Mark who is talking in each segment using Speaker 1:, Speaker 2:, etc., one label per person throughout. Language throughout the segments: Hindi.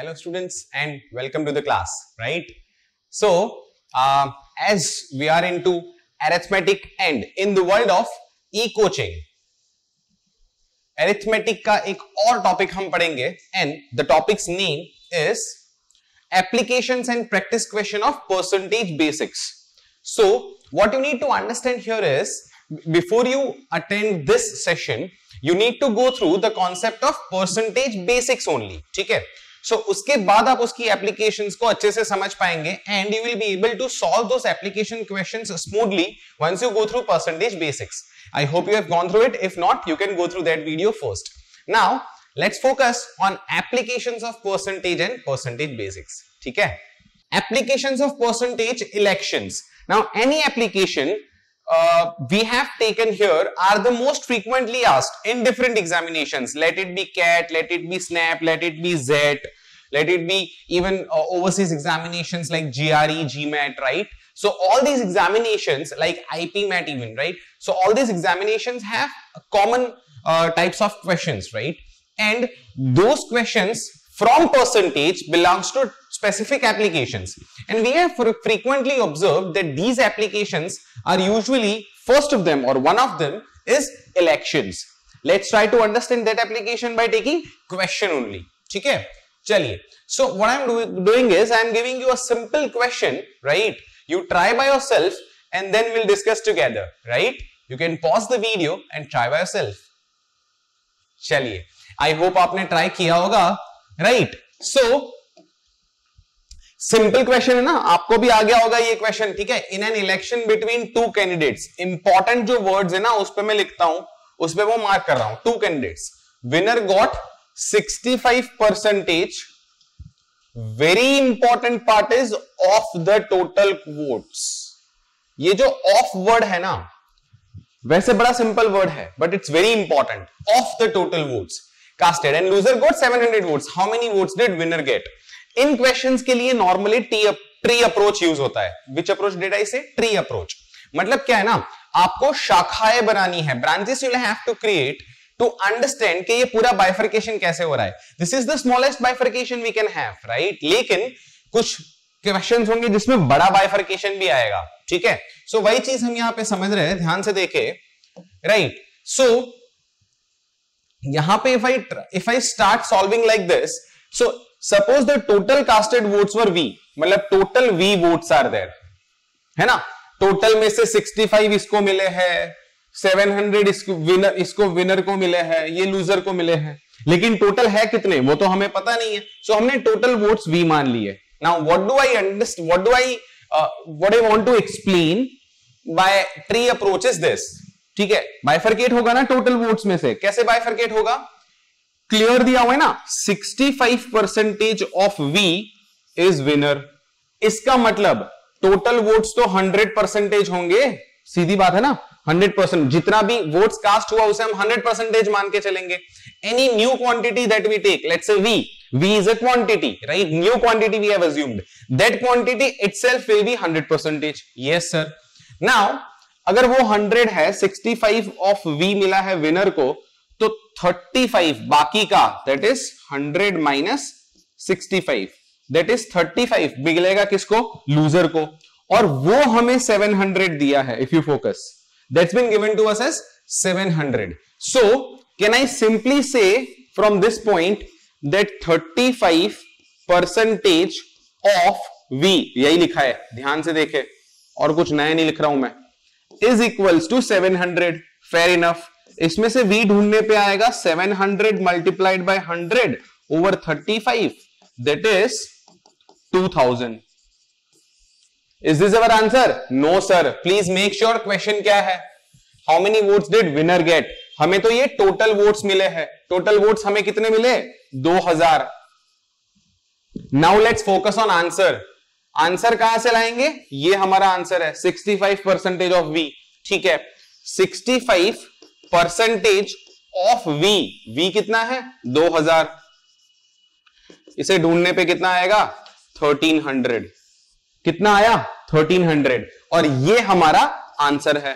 Speaker 1: Hello students and welcome to the class, right? So, uh, as we are into arithmetic and in the world of e-coaching, arithmetic का एक और topic हम पढ़ेंगे and the topic's name is applications and practice question of percentage basics. So, what you need to understand here is before you attend this session, you need to go through the concept of percentage basics only. ठीक है? सो उसके बाद आप उसकी एप्लीकेशन को अच्छे से समझ पाएँगे and you will be able to solve those application questions smoothly once you go through percentage basics I hope you have gone through it if not you can go through that video first now let's focus on applications of percentage and percentage basics ठीक है? Applications of percentage elections now any application uh, we have taken here are the most frequently asked in different examinations. Let it be CAT, let it be SNAP, let it be ZET, let it be even uh, overseas examinations like GRE, GMAT, right? So all these examinations like IPMAT even, right? So all these examinations have common uh, types of questions, right? And those questions from percentage belongs to specific applications. And we have frequently observed that these applications are usually first of them or one of them is elections. Let's try to understand that application by taking question only. ठीक चलिए। So what I am doing is I am giving you a simple question right you try by yourself and then will discuss together right you can pause the video and try by yourself चलिए। आई होप आपने ट्राई किया होगा राइट सो सिंपल क्वेश्चन है ना? आपको भी आ गया होगा ये क्वेश्चन ठीक है? In an election between two candidate important जो वर्ड है ना, उस पर मैं लिखता हूँ, उस वो मार्क कर रहा हूँ two candidates winner got 65 percentage very important part is of the total votes ये जो ऑफ़ वर्ड है ना, वैसे बड़ा सिंपल वर्ड है but it's very important of the total votes casted and loser got 700 votes how many votes did winner get in questions के लिए नॉर्मली ट्री अप्रोच यूज़ होता है. विच अप्रोच डिड आई से ट्री अप्रोच मतलब क्या है ना, आपको शाखाएँ बनानी है. Branches you have to create to understand कि ये पूरा बाइफर्केशन कैसे हो रहा है? This is the smallest bifurcation we can have right लेकिन कुछ क्वेश्चन होंगे जिसमें बड़ा बाइफर्केशन भी आएगा ठीक है? सो so, वही चीज़ हम यहाँ पे समझ रहे हैं ध्यान से देखे राइट सो यहाँ पे if I if I start solving like this so suppose the total casted votes were v मतलब total v votes are there है ना? टोटल में से 65 इसको मिले हैं 700 इसको विनर इसको विनर को मिले हैं ये लूजर को मिले हैं। लेकिन टोटल है कितने? वो तो हमें पता नहीं है। सो so, हमने टोटल वोट्स वी मान लिए। Now what do I understand what do I what I want to explain by tree approach is this ठीक है? बाइफरकेट होगा ना टोटल वोट्स में से। कैसे बाइफरकेट होगा? क्लियर दिया हुआ है ना? 65 percentage of v is winner इसका मतलब टोटल वोट्स तो 100 परसेंटेज होंगे। सीधी बात है ना? 100 परसेंट। जितना भी वोट्स कास्ट हुआ, उसे हम 100 परसेंटेज मान के चलेंगे। Any new quantity that we take let's v v is a quantity, right? New quantity we have assumed. That quantity itself will be 100 percentage yes, sir. Now, अगर वो 100 है 65 ऑफ़ v मिला है विनर को तो 35 बाकी का that is 100 minus 65 that is 35 बिगलेगा किसको? लूजर को। और वो हमें 700 दिया है if you focus that's been given to us as 700 so can I simply say from this point that 35 percentage of v, यही लिखा है, ध्यान से देखे, और कुछ नया नहीं लिख रहा हूँ मैं is equals to 700 fair enough इसमें से v ढूँढने पे आएगा 700 multiplied by 100 over 35 that is 2000 is this our answer no sir please make sure question क्या है? How many votes did winner get हमें तो ये टोटल वोट्स मिले हैं। टोटल वोट्स हमें कितने मिले? 2000 now let's focus on answer answer कहाँ से लाएँगे? ये हमारा आंसर है। 65 परसेंटेज ऑफ़ वी ठीक है? 65 परसेंटेज ऑफ़ वी वी कितना है? 2000 इसे ढूँढने पे कितना आएगा? 1300 कितना आया? 1300 और ये हमारा आंसर है।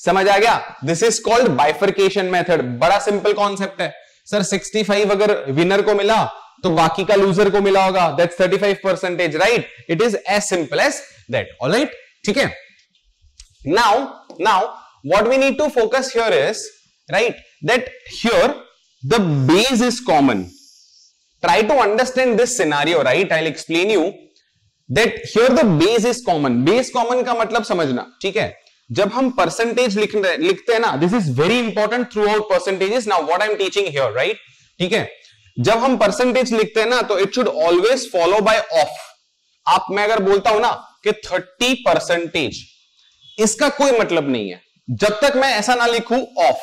Speaker 1: समझ आ गया? This is called bifurcation method बड़ा सिंपल कॉन्सेप्ट है। सर 65 अगर विनर को मिला तो बाकी का लूजर को मिला होगा। That's 35 percentage right it is as simple as that all right ठीक है? Now now what we need to focus here is right that here the base is common. Try to understand this scenario, right? I'll explain you that here the base is common. Base common का मतलब समझना, ठीक है? जब हम परसेंटेज लिखते हैं ना this is very important throughout percentages now what I am teaching here right ठीक है? जब हम परसेंटेज लिखते हैं ना तो it should always follow by of आप, मैं अगर बोलता हूँ ना कि 30 परसेंटेज इसका कोई मतलब नहीं है। जब तक मैं ऐसा ना लिखूं ऑफ़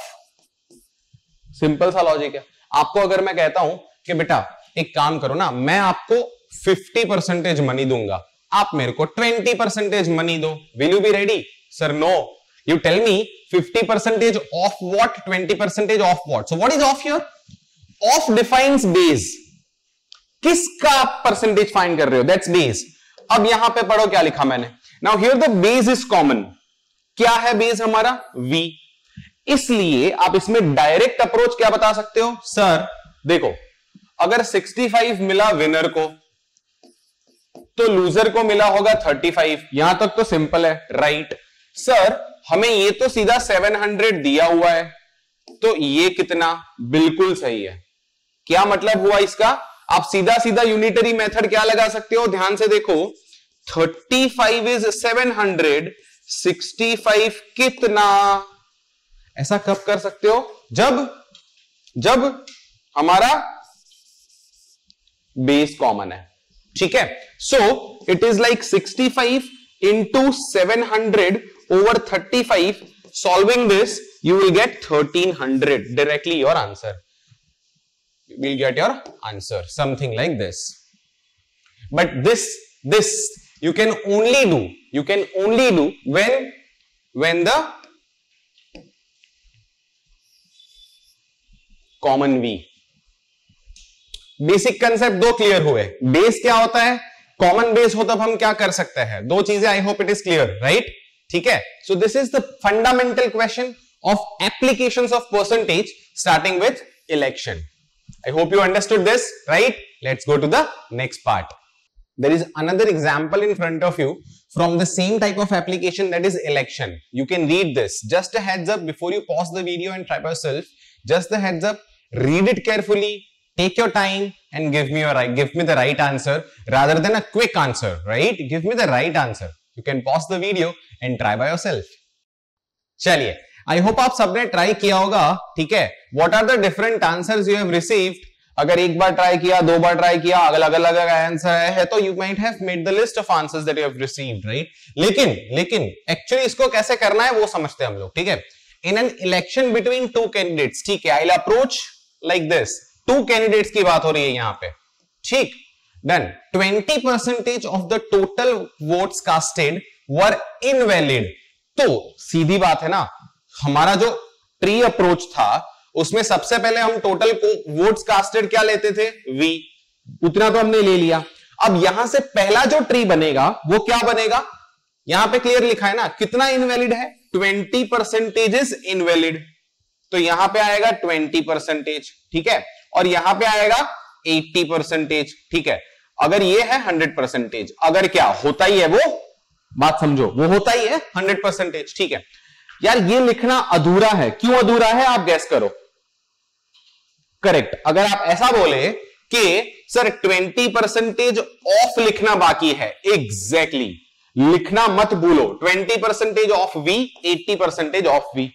Speaker 1: सिंपल सा लॉजिक है। आपको अगर मैं कहता हूँ कि बेटा एक काम करो ना, मैं आपको 50 परसेंटेज मनी दूँगा। आप मेरे को 20 परसेंटेज मनी दो। Will you be ready sir no you tell me 50 percentage of what 20 percentage of what so what is of your of defines base किसका आप परसेंटेज फाइंड कर रहे हो? दैट्स बेस अब यहाँ पे पढ़ो क्या लिखा मैंने। Now here the base is common क्या है बेस हमारा? V. इसलिए आप इसमें डायरेक्ट अप्रोच क्या बता सकते हो? सर देखो अगर 65 मिला विनर को तो लूजर को मिला होगा 35 यहाँ तक तो सिंपल है। राइट सर हमें ये तो सीधा 700 दिया हुआ है तो ये कितना? बिल्कुल सही है। क्या मतलब हुआ इसका? आप सीधा सीधा यूनिटरी मेथड क्या लगा सकते हो? ध्यान से देखो। 35 इज़ 700 65 कितना? ऐसा कब कर सकते हो? जब जब हमारा बेस कॉमन है। ठीक है? So it is like 65 five into seven hundred over thirty five solving this you will get thirteen hundred directly your answer will get your answer something like this but this this you can only do you can only do when when the common v basic concept दो क्लियर हुए बेस क्या होता है कॉमन बेस हो तब हम क्या कर सकते हैं दो चीज़ें I hope it is clear right ठीक है so this is the fundamental question of application of percentage starting with election I hope you understood this, right? Let's go to the next part. There is another example in front of you from the same type of application that is election. You can read this. Just a heads up before you pause the video and try by yourself. Just a heads up. Read it carefully. Take your time and give me your right, give me the right answer rather than a quick answer, right? Give me the right answer. You can pause the video and try by yourself. चलिए आई होप आप सबने ट्राई किया होगा ठीक है what are the different answer you have received अगर एक बार ट्राई किया दो बार ट्राई किया अलग अलग अलग आंसर है तो you might have made the list of answers that you have received right लेकिन लेकिन एक्चुअली इसको कैसे करना है वो समझते हैं हम लोग ठीक है in an election between two candidates ठीक है I approach like this two candidates की बात हो रही है यहाँ पे। ठीक? Done 20 percentage of the total votes casted were invalid तो सीधी बात है ना, हमारा जो ट्री अप्रोच था, उसमें सबसे पहले हम टोटल वोट्स कास्टेड क्या लेते थे? वी उतना तो हमने ले लिया। अब यहाँ से पहला जो ट्री बनेगा, वो क्या बनेगा? यहाँ पे क्लियर लिखा है ना, कितना इनवैलिड है? ट्वेंटी परसेंटेज इज़ इनवैलिड तो यहाँ पे आएगा ट्वेंटी परसेंटेज ठीक है? और यहाँ पे आएगा एट्टी परसेंटेज ठीक है? अगर ये है हंड्रेड परसेंटेज अगर क्या होता ही है वो? बात समझो, वो होता ही है हंड्रेड परसेंटेज ठीक है? यार ये लिखना अधूरा है। क्यों अधूरा है? आप गैस करो। करेक्ट अगर आप ऐसा बोले कि, सर 20 परसेंटेज ऑफ़ लिखना बाकी है। Exactly exactly. लिखना मत भूलो। 20 percentage of v 80 percentage of v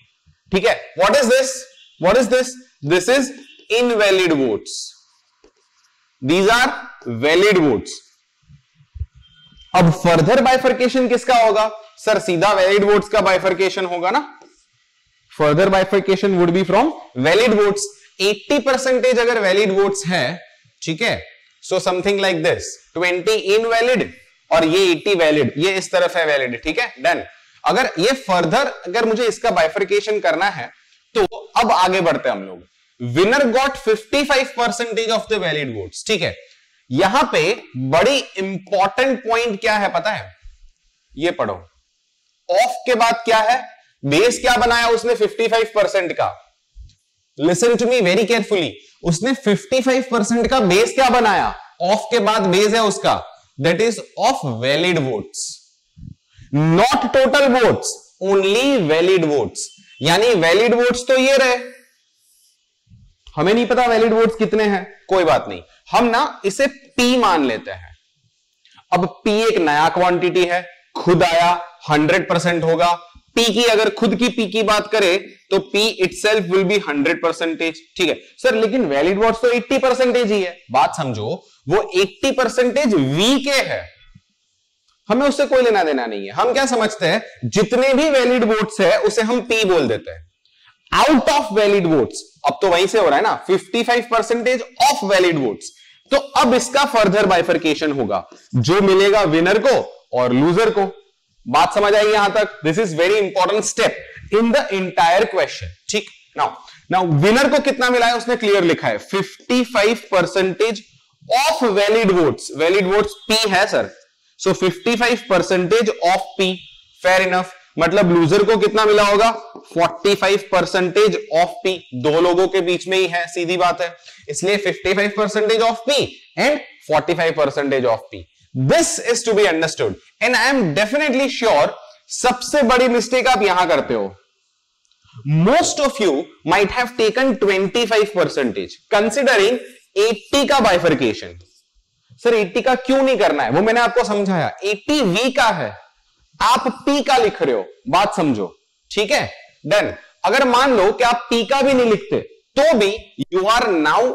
Speaker 1: ठीक है? What is this what is this this is invalid votes these are valid votes अब फर्दर बाइफर्केशन किसका होगा? सर, सीधा वैलिड वोट्स का बाइफर्केशन होगा ना? Further bifurcation would be from valid votes 80 percentage अगर वैलिड वोट्स है, ठीक है? So something like this 20 invalid और ये 80 वैलिड ये इस तरफ़ है वैलिड ठीक है? डन अगर ये फर्दर अगर मुझे इसका बाइफर्केशन करना है तो अब आगे बढ़ते हम लोग। Winner got 55 percentage of the valid votes ठीक है? यहाँ पे बड़ी इंपॉर्टेंट पॉइंट क्या है पता है? ये पढ़ो। ऑफ़ के बाद क्या है? बेस क्या बनाया उसने 55 परसेंट का? Listen to me very carefully उसने 55 परसेंट का बेस क्या बनाया? ऑफ़ के बाद बेस है उसका। That is of valid votes not total votes only valid votes यानी वैलिड वोट्स तो ये रहे। हमें नहीं पता वैलिड वोट्स कितने हैं। कोई बात नहीं। हम ना इसे पी मान लेते हैं। अब पी एक नया क्वांटिटी है, खुद आया हंड्रेड परसेंट होगा। पी की अगर खुद की पी की बात करें तो p it will be hundred percentage ठीक है। सर लेकिन वैलिड वर्ड्स तो एट्टी परसेंटेज ही है। बात समझो, वो एट्टी परसेंटेज वी के है। हमें उससे कोई लेना देना नहीं है। हम क्या समझते हैं, जितने भी वैलिड वोट्स है, उसे हम पी बोल देते हैं। आउट ऑफ़ वैलिड वोट्स अब तो वहीं से हो रहा है ना 55 परसेंटेज ऑफ़ वैलिड वोट्स तो अब इसका फर्दर बाइफर्केशन होगा। जो मिलेगा विनर को और लूजर को। बात समझ आई यहाँ तक? This is very important step in the entire question ठीक? नाउ नाउ विनर को कितना मिला है? उसने क्लियर लिखा है। 55 percentage of valid votes valid votes p है sir so 55 percentage of p fair enough मतलब लूजर को कितना मिला होगा? 45 परसेंटेज ऑफ़ पी दो लोगों के बीच में ही है, सीधी बात है। इसलिए 55 percentage of p and 45 percentage of p this is to be understood and I am definitely sure सबसे बड़ी मिस्टेक आप यहाँ करते हो। Most of you might have taken 25 percentage considering 80 का बाइफर्केशन सर 80 का क्यों नहीं करना है? वो मैंने आपको समझाया। 80 वी का है। आप पी का लिख रहे हो। बात समझो। ठीक है? देन अगर मान लो कि आप पी का भी नहीं लिखते तो भी you are now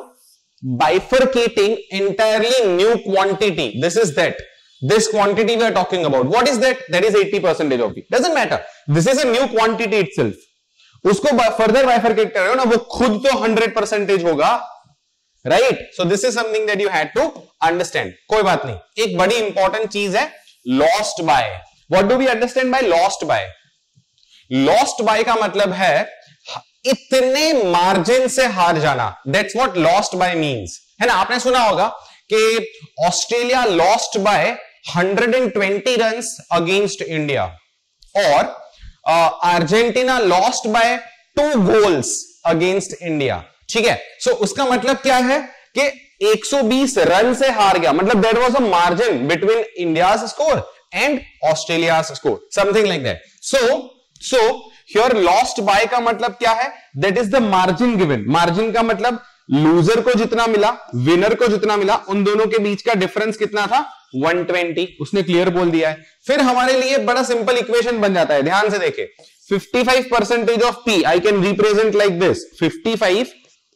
Speaker 1: bifurcating entirely new quantity this is that this quantity we are talking about what is that that is 80 percentage of p doesn't matter this is new quantity it उसको फर्दर बाइफरकेट कर रहे हो ना, वो खुद तो 100 परसेंटेज होगा right so this is something that you had to understand कोई बात नहीं. एक बड़ी इंपॉर्टेंट चीज़ है lost by what do we understand by lost by lost by का मतलब है इतने मार्जिन से हार जाना। That's what lost by means है ना? आपने सुना होगा कि Australia lost by 120 runs against India और Argentina lost by two goals against India ठीक है? सो so, उसका मतलब क्या है कि 120 रन से हार गया। मतलब that was a margin between India score and Australia score something like that so so here lost by का मतलब क्या है? That is the margin given margin का मतलब लूजर को जितना मिला विनर को जितना मिला, उन दोनों के बीच का डिफरेंस कितना था? 120 उसने क्लियर बोल दिया है। फिर हमारे लिए बड़ा सिंपल इक्वेशन बन जाता है। ध्यान से देखे। 55 percentage of p I can represent like this 55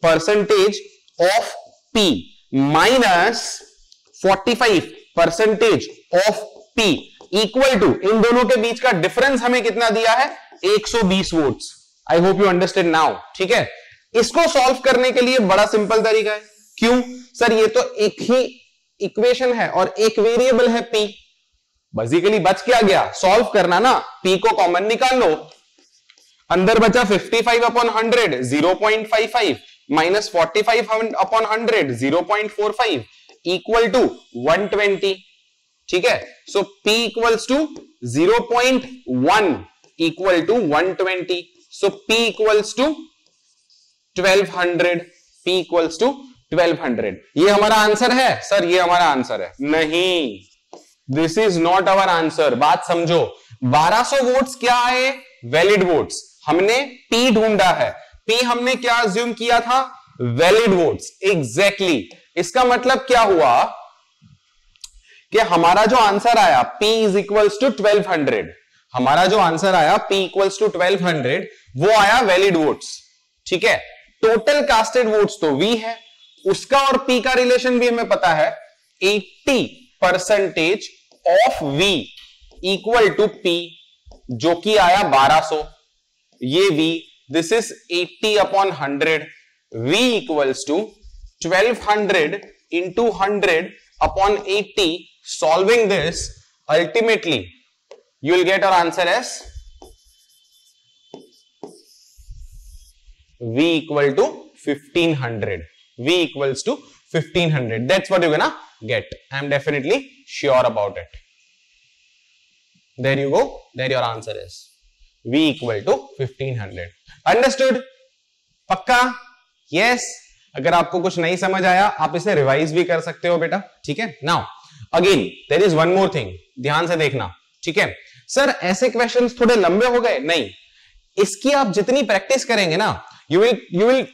Speaker 1: percentage of p minus 45 percentage of p equal to इन दोनों के बीच का डिफरेंस हमें कितना दिया है? 120 votes I hope you understand now ठीक है? इसको सॉल्व करने के लिए बड़ा सिंपल तरीका है. क्यों? सर, ये तो एक ही इक्वेशन है और एक वेरिएबल है पी बेसिकली बच क्या गया? सॉल्व करना ना. पी को कॉमन निकाल लो. अंदर बचा 55 five upon hundred zero point five five minus forty five upon hundred zero point four five equal to one twenty ठीक है? So P equals to 0.1 equal to 120 so P equals to 1200 P equals to 1200 ये हमारा आंसर है? सर ये हमारा आंसर है। नहीं। This is not our answer बात समझो। 1200 वोट्स क्या आए? वैलिड वोट्स हमने P ढूंढा है। P हमने क्या अज्यूम किया था? वैलिड वोट्स एग्जैक्टली इसका मतलब क्या हुआ? कि हमारा जो आंसर आया, P is equals to twelve hundred हमारा जो आंसर आया, P equals to twelve hundred वो आया वैलिड वोट्स ठीक है? टोटल कास्टेड वोट्स तो V है, उसका और P का रिलेशन भी हमें पता है 80 percentage of V equal to P, जो कि आया 1200 ये V this is 80 upon 100 V equals to 1200 into hundred upon 80 solving this ultimately you will get our answer as v equal to 1500 v equals to 1500 that's what you're gonna get i'm definitely sure about it there you go there your answer is v equal to 1500 understood pakka yes अगर आपको कुछ नहीं समझ आया आप इसे रिवाइज भी कर सकते हो बेटा ठीक है now again there is one more thing ध्यान से देखना, ठीक है? सर ऐसे क्वेश्चन थोड़े लंबे हो गए? नहीं। इसकी आप जितनी प्रैक्टिस करेंगे ना you will you will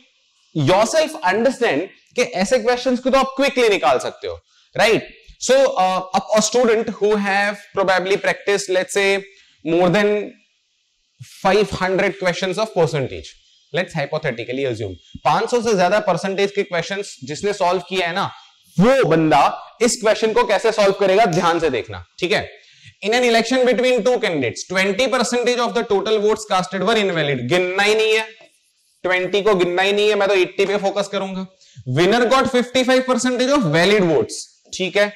Speaker 1: yourself understand कि ऐसे क्वेश्चंस को तो आप क्विकली निकाल सकते हो right so a student who have probably practice let's say more than 500 questions of percentage let's hypothetically assume 500 से ज़्यादा परसेंटेज के क्वेश्चंस जिसने सॉल्व किया है ना, वो बंदा इस क्वेश्चन को कैसे सॉल्व करेगा? ध्यान से देखना, ठीक है? In an election between two candidates 20 percentage of the total votes casted were invalid गिनना ही नहीं है। 20 को गिनना ही नहीं है, मैं तो 80 पे फोकस करूँगा। Winner got 55 percentage of valid votes ठीक है?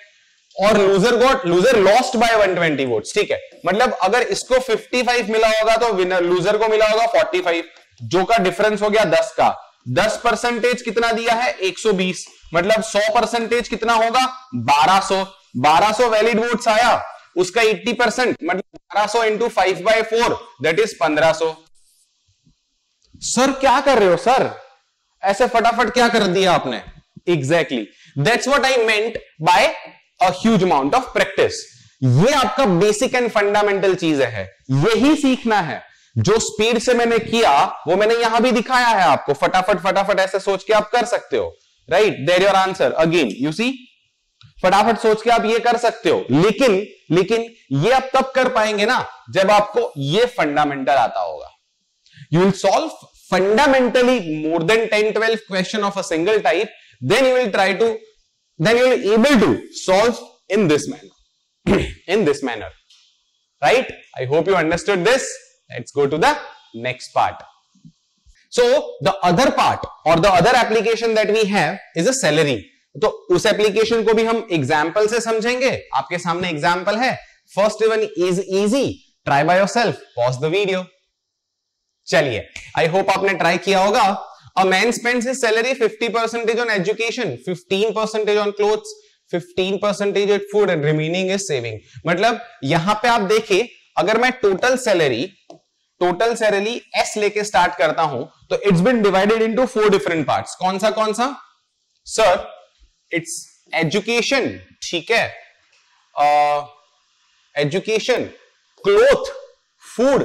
Speaker 1: और loser got loser lost by 120 votes ठीक है? मतलब अगर इसको 55 मिला होगा तो विनर लूजर को मिला होगा 45 जो का डिफरेंस हो गया 10 का। 10 परसेंटेज कितना दिया है? 120 मतलब 100 परसेंटेज कितना होगा? 1200 1200 वैलिड वोट्स आया। उसका 80 परसेंट मतलब 1200 into five by four that is 1500 sir, क्या कर रहे हो, सर? ऐसे फटाफट क्या कर दिया आपने? Exactly that's what I meant by a huge amount of practice ये आपका बेसिक एंड फंडामेंटल चीज़ है। यही सीखना है। जो स्पीड से मैंने किया, वो मैंने यहाँ भी दिखाया है आपको। फटाफट फटाफट ऐसे सोच के आप कर सकते हो। Right there your answer again you see फटाफट सोच के आप ये कर सकते हो। लेकिन लेकिन ये आप तब कर पाएँगे ना, जब आपको ये फंडामेंटल आता होगा। You will solve fundamentally more than 10 12 question of a single type then you will try to then you will able to solve in this manner. In this manner. Right? I hope you understood this. Let's go to the next part. So the other part और the other application that we have is a salary तो उस एप्लीकेशन को भी हम एग्ज़ाम्पल से समझेंगे। आपके सामने एग्ज़ाम्पल है। First one is easy try by yourself pause the video चलिए। आई होप आपने ट्राई किया होगा। A man spends his salary 50 percentage on education 15 percentage on clothes 15 percentage on food and remaining is saving मतलब यहाँ पे आप देखिए, अगर मैं total salary total salary S लेके स्टार्ट करता हूँ तो it's been divided into four different parts कौन सा कौन सा? सर इट्स एजुकेशन ठीक है? Education cloth food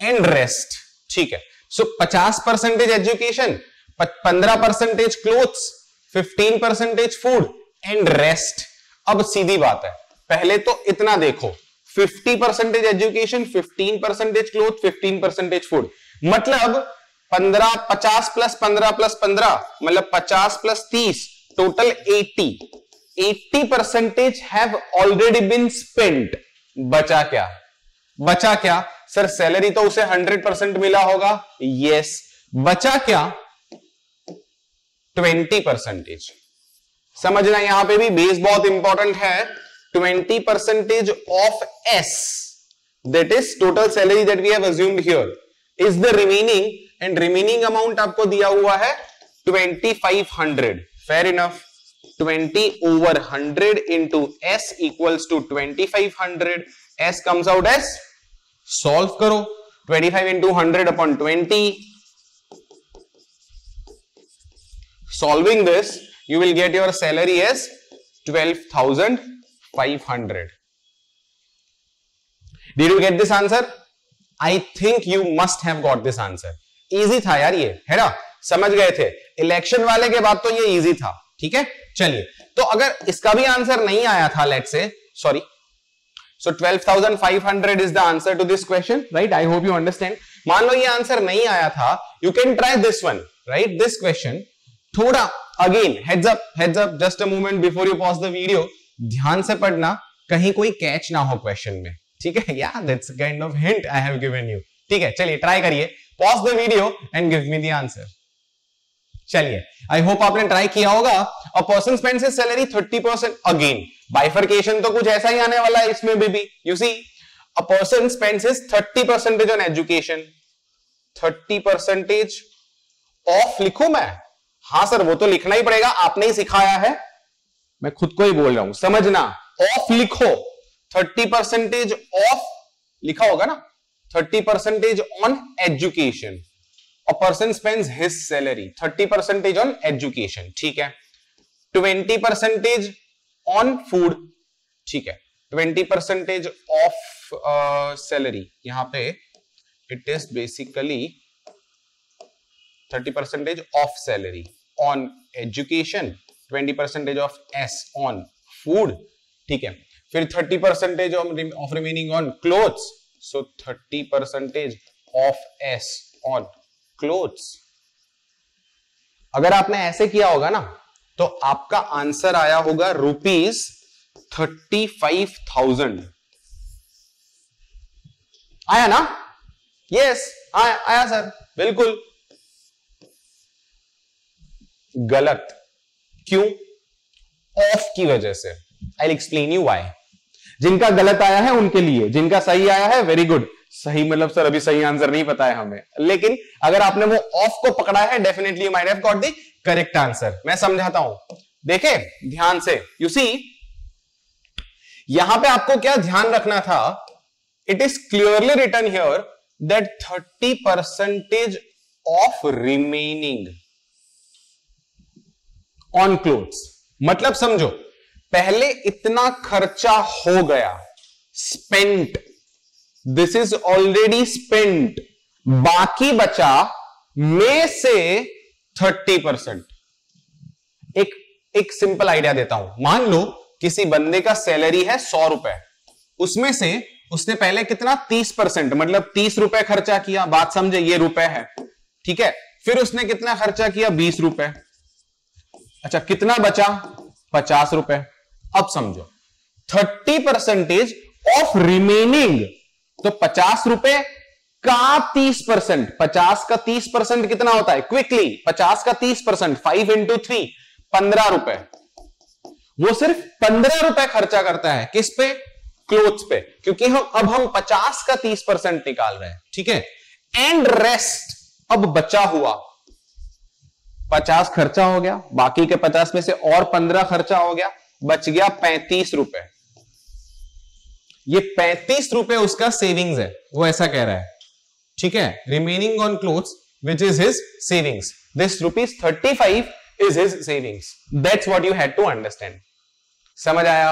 Speaker 1: and rest ठीक है? सो पचास परसेंटेज एजुकेशन पंद्रह percentage clothes fifteen percentage food and rest अब सीधी बात है। पहले तो इतना देखो। 50 percentage education 15 percentage cloth 15 percentage food मतलब 15 50 प्लस 15 प्लस 15 मतलब 50 plus 30 total 80 80 percentage have already been spent बचा क्या? बचा क्या? सर सैलरी तो उसे 100 परसेंट मिला होगा। यस बचा क्या? ट्वेंटी परसेंटेज समझना यहाँ पे भी बेस बहुत इंपॉर्टेंट है। twenty percentage of S that is total salary that we have assumed here is the remaining and remaining amount आपको दिया हुआ है twenty five hundred fair enough twenty over hundred into S equals to twenty five hundred S comes out S solve करो twenty five into hundred upon twenty Solving this, you will get your salary as 12,500. Did you get this answer? I think you must have got this answer. Easy था यार ये है ना? समझ गए थे। इलेक्शन वाले के बाद तो ये इजी था ठीक है? चलिए तो अगर इसका भी आंसर नहीं आया था let say sorry so 12,500 is the answer to this question right I hope you understand मान लो ये आंसर नहीं आया था you can try this one right this question थोड़ा again heads up heads up just a moment before you pause the video ध्यान से पढ़ना, कहीं कोई कैच ना हो क्वेश्चन में। ठीक है? या that's kind of hint I have given you ठीक है? चलिए ट्राई करिए। Pause the video and give me the answer चलिए आई होप आपने ट्राई किया होगा। A person spends his salary 30 percent again bifurcation तो कुछ ऐसा ही आने वाला है इसमें भी you see a person spends his 30 percentage on education 30 percentage of लिखू मैं? हाँ सर, वो तो लिखना ही पड़ेगा। आपने ही सिखाया है। मैं खुद को ही बोल रहा हूँ, समझना। ऑफ़ लिखो। थर्टी परसेंटेज ऑफ़ लिखा होगा ना? थर्टी परसेंटेज ऑन एजुकेशन और person spend his salary thirty percentage on education ठीक है? ट्वेंटी परसेंटेज ऑन फ़ूड ठीक है? ट्वेंटी परसेंटेज ऑफ़ सैलरी यहाँ पे it is basically thirty percentage of salary on education twenty percentage of S on food ठीक है? फिर thirty percentage of remaining on clothes so thirty percentage of S on clothes अगर आपने ऐसे किया होगा ना तो आपका आंसर आया होगा रुपीज़ थर्टी फाइव थाउज़ेंड. आया ना? यस yes, आया आया सर बिल्कुल. गलत. क्यों? ऑफ़ की वजह से। आई एक्सप्लेन यू वाई जिनका गलत आया है, उनके लिए। जिनका सही आया है वेरी गुड सही मतलब सर अभी सही आंसर नहीं पता है हमें। लेकिन, अगर आपने वो ऑफ़ को पकड़ा है definitely might have got the correct answer मैं समझाता हूँ। देखे, ध्यान से। यू सी यहाँ पे आपको क्या ध्यान रखना था? It is clearly written here that thirty percentage of remaining on clothes मतलब समझो, पहले इतना खर्चा हो गया spent this is already spent बाकी बचा में से थर्टी परसेंट एक एक सिंपल आइडिया देता हूँ। मान लो, किसी बंदे का सैलरी है सौ रुपए। उसमें से उसने पहले कितना? तीस परसेंट मतलब तीस रुपए खर्चा किया। बात समझे, ये रुपए है। ठीक है? फिर उसने कितना खर्चा किया? बीस रुपए। अच्छा कितना बचा? पचास रुपए। अब समझो, थर्टी परसेंटेज ऑफ़ रिमेनिंग तो पचास रुपए का तीस परसेंट, पचास का तीस परसेंट कितना होता है? क्विकली पचास का तीस परसेंट फाइव इंटू थ्री पंद्रह रुपए। वो सिर्फ़ पंद्रह रुपए खर्चा करता है, किस पे? क्लोथ पे। क्योंकि हम, अब हम पचास का तीस परसेंट निकाल रहे हैं, ठीक है? एंड रेस्ट अब बचा हुआ। पचास खर्चा हो गया, बाकी के पचास में से और पंद्रह खर्चा हो गया, बच गया पैंतीस रुपए। ये पैंतीस रुपए उसका सेविंग्स है, वो ऐसा कह रहा है। ठीक है? Remaining on clothes which is his savings this rupees thirty five is his savings that's what you had to understand समझ आया?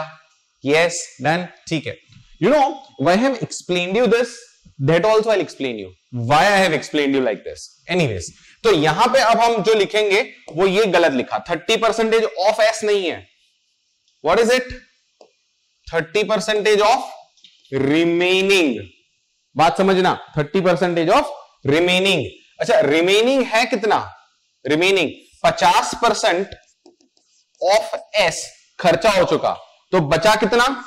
Speaker 1: यस डन ठीक है। You know why have explain you this that also I explain you why I have explain you like this anyways तो यहाँ पे अब हम जो लिखेंगे, वो ये गलत लिखा। थर्टी परसेंटेज ऑफ़ एस नहीं है। What is it thirty percentage of remaining. बात समझना। Thirty percentage of remaining. अच्छा रिमेनिंग है कितना? रिमेनिंग। पचास परसेंट ऑफ़ एस खर्चा हो चुका। तो बचा कितना?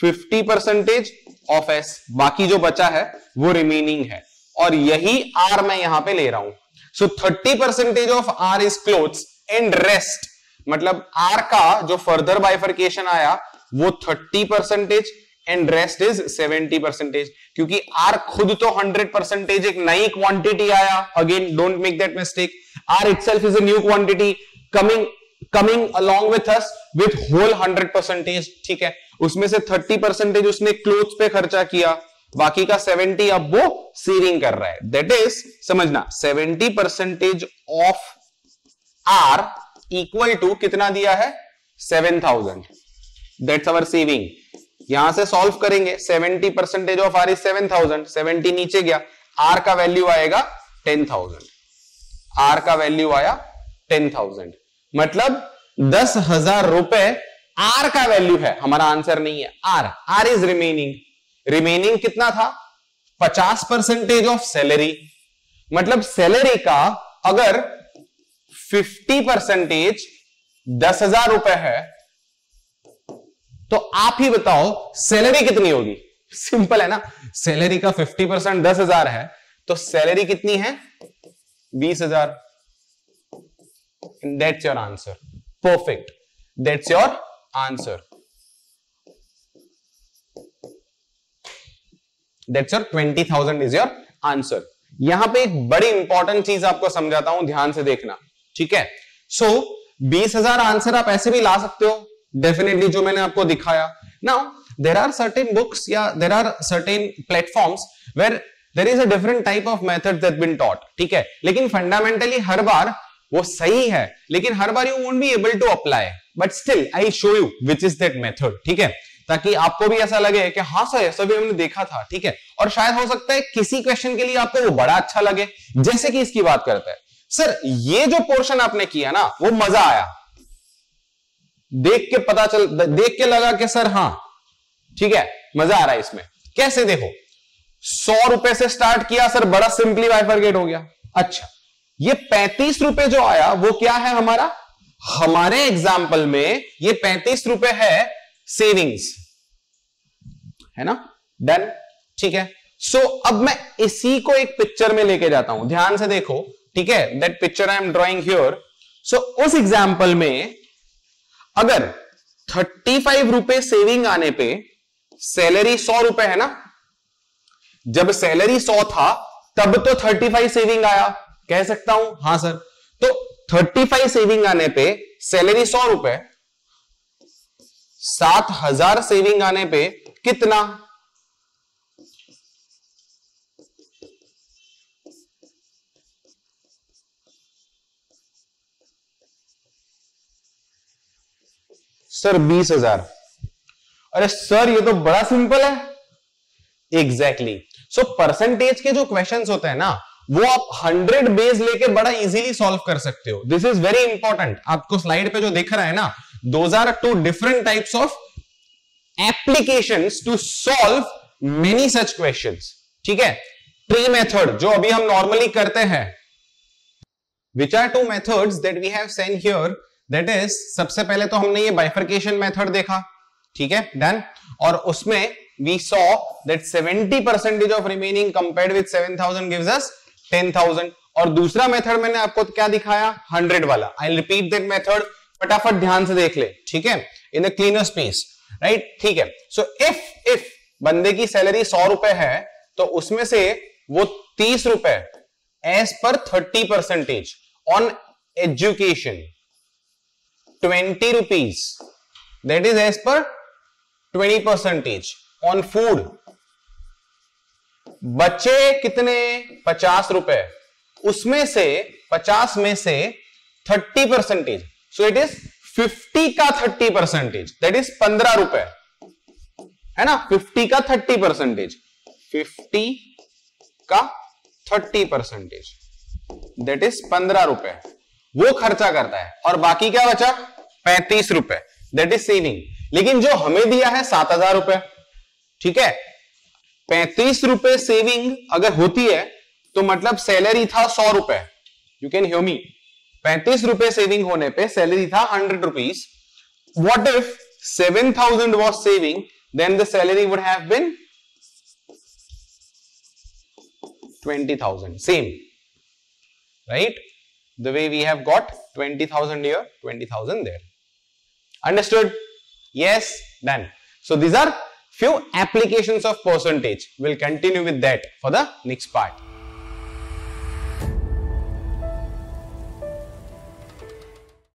Speaker 1: Fifty percentage of S. बाकी जो बचा है, वो रिमेनिंग है। और यही आर मैं यहाँ पे ले रहा हूँ। So thirty percentage of R is clothes and rest मतलब आर का जो फर्दर बाइफर्केशन आया, वो thirty percentage and rest is 70 percentage क्योंकि आर खुद तो 100 परसेंटेज एक नई क्वांटिटी आया। Again don't make that mistake R itself is a new quantity coming coming along with us with whole 100 percentage ठीक है? उसमें से 30 परसेंटेज उसने क्लोथ पे खर्चा किया। बाकी का 70 अब वो सीविंग कर रहा है। दैट इज़ समझना 70 percentage of R equal to कितना दिया है? 7000 दैट्स अवर सेविंग यहाँ से सॉल्व करेंगे 70 percentage of R is seven thousand seventy नीचे गया आर का वैल्यू आएगा टेन थाउज़ेंड आर का वैल्यू आया टेन थाउज़ेंड मतलब दस हज़ार रुपए आर का वैल्यू है। हमारा आंसर नहीं है। R R is remaining remaining कितना था? पचास परसेंटेज ऑफ़ सैलरी मतलब सैलरी का अगर फिफ्टी परसेंटेज दस हज़ार रुपए है तो आप ही बताओ सैलरी कितनी होगी? सिंपल है ना? सैलरी का फिफ्टी परसेंट दस हज़ार है तो सैलरी कितनी है? बीस हज़ार। That's your answer perfect that's your answer that's your twenty thousand is your answer यहाँ पे एक बड़ी इंपॉर्टेंट चीज़ आपको समझाता हूँ, ध्यान से देखना। ठीक है? सो बीस हज़ार आंसर आप ऐसे भी ला सकते हो। डेफिनेटली जो मैंने आपको दिखाया। Now there are certain books या there are certain platforms where there is a different type of method that been taught ठीक है? लेकिन फंडामेंटली हर बार वो सही है। लेकिन हर बार you won't be able to apply but still I show you which is that method ठीक है? ताकि आपको भी ऐसा लगे कि हाँ सर, ऐसा भी हमने देखा था, ठीक है? और शायद हो सकता है किसी क्वेश्चन के लिए आपको वो बड़ा अच्छा लगे, जैसे कि इसकी बात करते हैं। सर, ये जो पोर्शन आपने किया ना, वो मज़ा आया। देख के पता चल, देख के लगा कि सर हाँ ठीक है, मज़ा आ रहा है इसमें। कैसे देखो? सौ रुपए से स्टार्ट किया, सर, बड़ा सिंपली बाइफरगेट हो गया। अच्छा ये पैंतीस रुपए जो आया, वो क्या है हमारा? हमारे एग्ज़ाम्पल में ये पैंतीस रुपए है सेविंग्स है ना? डन ठीक है? सो so, अब मैं इसी को एक पिक्चर में लेके जाता हूँ। ध्यान से देखो। ठीक है? That picture I am drawing here so उस एग्ज़ाम्पल में अगर थर्टी फाइव रुपए सेविंग आने पे सैलरी सौ रुपए है ना? जब सैलरी सौ था तब तो थर्टी फाइव सेविंग आया। कह सकता हूँ? हाँ सर तो थर्टी फाइव सेविंग आने पे सैलरी सौ रुपए सात हज़ार सेविंग आने पे कितना? सर, बीस हज़ार। अरे सर, ये तो बड़ा सिंपल है। एग्जैक्टली सो परसेंटेज के जो क्वेश्चंस होते हैं ना, वो आप हंड्रेड बेस लेके बड़ा इजीली सॉल्व कर सकते हो। दिस इज़ वेरी इंपॉर्टेंट आपको स्लाइड पे जो दिख रहा है ना those are two different types of application to solve many such question ठीक है? ट्री मेथड जो अभी हम नॉर्मली करते हैं। Which are two methods that we have seen here that is सबसे पहले तो हमने ये बाइफर्केशन मेथड देखा। ठीक है? डन और उसमें we saw that 70 percentage of remaining compared with 7000 gives us 10000 और दूसरा मेथड मैंने आपको क्या दिखाया? 100 वाला। आई रिपीट दैट मेथड फटाफट ध्यान से देख ले, ठीक है? In a cleaner space right ठीक है? सो इफ़ इफ़ बंदे की सैलरी सौ रुपए है तो उसमें से वो तीस रुपए as per thirty percentage on education twenty rupees that is as per twenty percentage on food बच्चे कितने? पचास रुपए. उसमें से, पचास में से thirty percentage so it is fifty का थर्टी परसेंटेज दैट इज़ पंद्रह रुपए। है ना? फिफ्टी का थर्टी परसेंटेज फिफ्टी का थर्टी परसेंटेज दैट इज़ पंद्रह रुपए। वो खर्चा करता है। और बाकी क्या बचा? पैंतीस रुपए। दैट इज़ सेविंग लेकिन जो हमें दिया है, सात हज़ार रुपए। ठीक है? पैंतीस रुपए सेविंग अगर होती है तो मतलब सैलरी था सौ रुपए। यू कैन ह्यो मी पैंतीस रुपए सेविंग होने पे सैलरी था hundred rupees what if seven thousand was saving then the salary would have been twenty thousand same right the way we have got 20000 here 20000 there understood yes done so these are few applications of percentage we'll continue with that for the next part